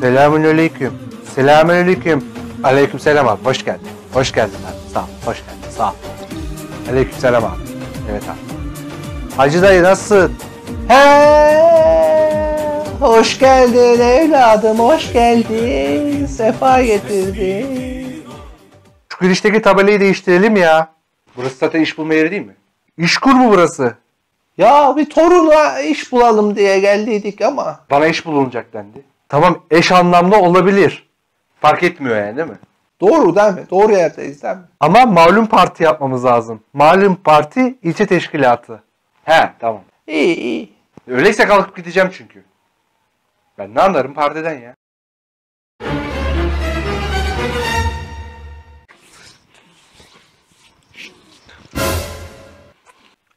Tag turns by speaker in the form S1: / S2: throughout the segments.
S1: Selamünaleyküm. Selamünaleyküm. Aleyküm selam abi. Hoş geldin. Hoş geldin abi. Sağ ol. Hoş geldin. Sağ ol. Aleyküm selam abi. Evet abi. Hacı dayı nasılsın? He, hoş geldin evladım, hoş geldin. Sefa getirdin. Şu girişteki tabelayı değiştirelim ya. Burası zaten iş bulma yeri değil mi? İşkur mu burası? Ya bir toruna iş bulalım diye geldiydik ama. Bana iş bulunacak dendi. Tamam eş anlamlı olabilir. Fark etmiyor yani değil mi? Doğru değil mi? Doğru yerdeyiz değil mi? Ama malum parti yapmamız lazım. Malum parti ilçe teşkilatı. He tamam. İyi iyi. Öyleyse kalkıp gideceğim çünkü. Ben ne anlarım partiden ya.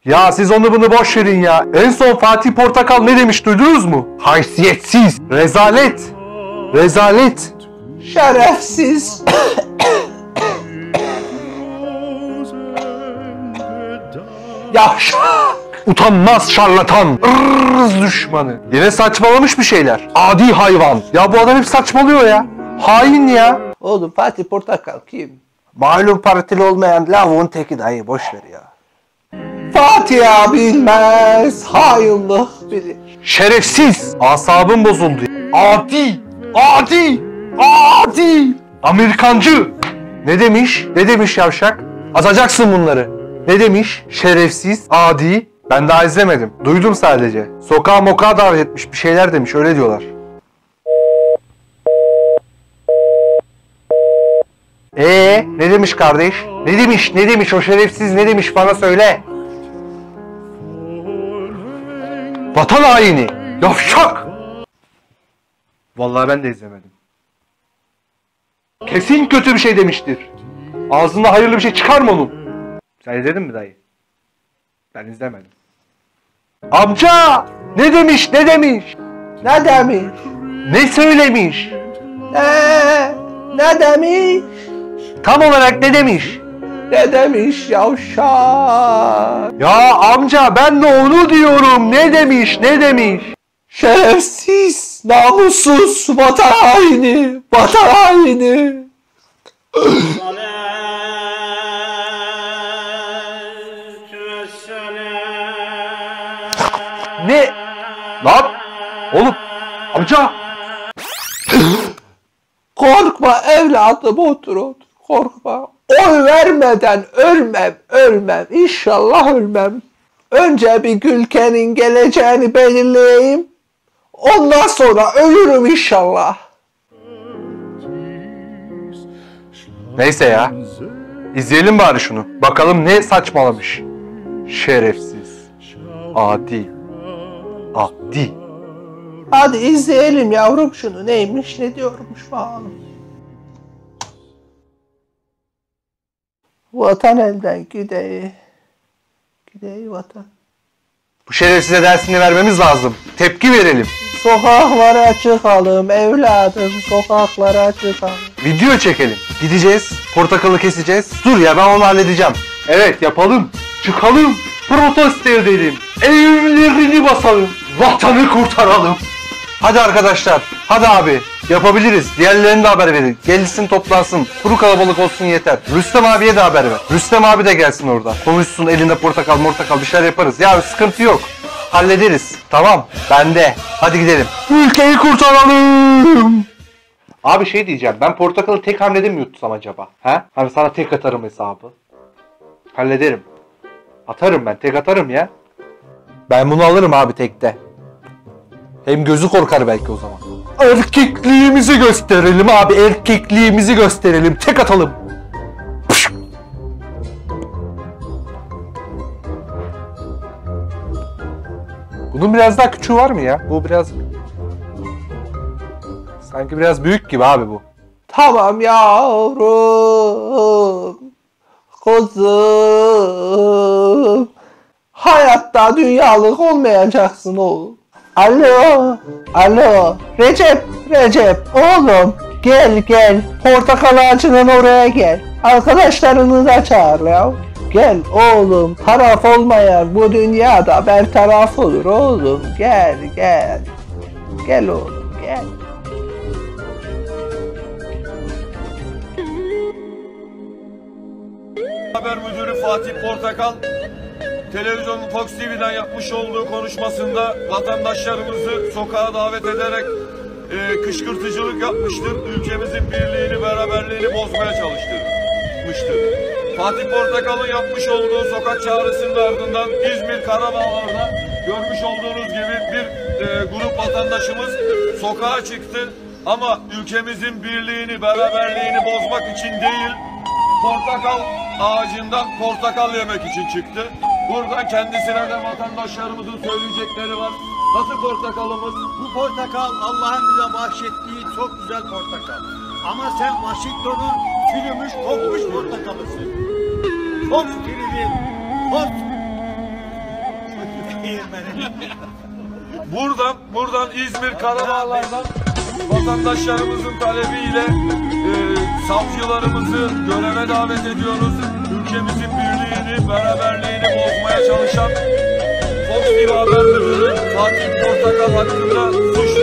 S1: Ya siz onu bunu boş verin ya. En son Fatih Portakal ne demiş duydunuz mu? Haysiyetsiz. Rezalet. Rezalet. Şerefsiz. Yavşak. Utanmaz şarlatan. Irz düşmanı. Yine saçmalamış bir şeyler. Adi hayvan. Ya bu adam hep saçmalıyor ya. Hain ya. Oğlum Fatih Portakal kim? Malum partili olmayan lavuğun teki dayı boş ver ya. Fatiha bilmez, hainlik bilir. Şerefsiz. Asabım bozuldu. Adi, adi, adi. Amerikancı. Ne demiş? Ne demiş yavşak? Atacaksın bunları. Ne demiş? Şerefsiz, adi. Ben daha izlemedim. Duydum sadece. Sokağa mokağa davet etmiş bir şeyler demiş. Öyle diyorlar. Ee, ne demiş kardeş? Ne demiş? Ne demiş o şerefsiz? Ne demiş bana söyle. Vatan haini. Yavşak. Vallahi ben de izlemedim. Kesin kötü bir şey demiştir. Ağzında hayırlı bir şey çıkar mı onun? Sen izledin mi dayı? Ben izlemedim. Amca! Ne demiş? Ne demiş? Ne demiş? Ne söylemiş? Ne? Ne demiş? Tam olarak ne demiş? Ne demiş yavşak? Ya amca ben de onu diyorum. Ne demiş? Ne demiş? Şerefsiz, namussuz, vatan haini, vatan haini. Ne? Lan? Oğlum, amca. Korkma evladım otur otur. Korkma. Oy vermeden ölmem, ölmem. İnşallah ölmem. Önce bir ülkenin geleceğini belirleyeyim. Ondan sonra ölürüm inşallah. Neyse ya. İzleyelim bari şunu. Bakalım ne saçmalamış. Şerefsiz. Adi. Adi. Hadi izleyelim yavrum şunu. Neymiş ne diyormuş bakalım. Vatan elden gideyi. Gideyi vatan. Bu şerefsize dersini vermemiz lazım. Tepki verelim. Sokaklara çıkalım evladım. Sokaklara çıkalım. Video çekelim. Gideceğiz. Portakalı keseceğiz. Dur ya ben onu halledeceğim. Evet yapalım. Çıkalım. Protesto edelim. Evlerini basalım. Vatanı kurtaralım. Hadi arkadaşlar. Hadi abi. Yapabiliriz. Diğerlerine de haber verin. Gelsin toplansın. Kuru kalabalık olsun yeter. Rüstem abiye de haber ver. Rüstem abi de gelsin orada. Konuşsun elinde portakal mortakal bir şeyler yaparız. Ya sıkıntı yok. Hallederiz. Tamam. Bende. Hadi gidelim. Ülkeyi kurtaralım. Abi şey diyeceğim. Ben portakalı tek hamlede mi yutsam acaba? He? Hani sana tek atarım hesabı. Hallederim. Atarım ben. Tek atarım ya. Ben bunu alırım abi tekte. Hem gözü korkar belki o zaman. Erkekliğimizi gösterelim abi. Erkekliğimizi gösterelim. Tek atalım. Bunun biraz daha küçüğü var mı ya? Bu biraz... Sanki biraz büyük gibi abi bu. Tamam yavrum. Kuzum. Hayatta dünyalık olmayacaksın oğlum. Alo, alo. Recep, Recep, oğlum. Gel, gel. Portakal ağacının oraya gel. Arkadaşlarını da çağır ya. Gel oğlum, taraf olmayan bu dünyada ben taraf olur oğlum. Gel, gel. Gel oğlum, gel.
S2: Haber müdürü Fatih Portakal televizyonun Fox TV'den yapmış olduğu konuşmasında vatandaşlarımızı sokağa davet ederek e, kışkırtıcılık yapmıştır. Ülkemizin birliğini, beraberliğini bozmaya çalıştırmıştır. Fatih Portakal'ın yapmış olduğu sokak çağrısının ardından İzmir Karabağlar'da görmüş olduğunuz gibi bir e, grup vatandaşımız sokağa çıktı. Ama ülkemizin birliğini, beraberliğini bozmak için değil, portakal ağacından portakal yemek için çıktı. Buradan kendisine de vatandaşlarımızın söyleyecekleri var. Nasıl portakalımız?
S3: Bu portakal Allah'ın bize bahşettiği çok güzel portakal. Ama sen Washington'un çürümüş, kokmuş portakalısın. Çok çürüdün. Değirmeni.
S2: Buradan, buradan İzmir Karabağlar'dan vatandaşlarımızın talebiyle e, savcılarımızı göreve davet ediyoruz. Ülkemizin birliğini, beraberliğini bozmaya çalışan Fox TV Haber Müdürü Fatih Portakal hakkında suç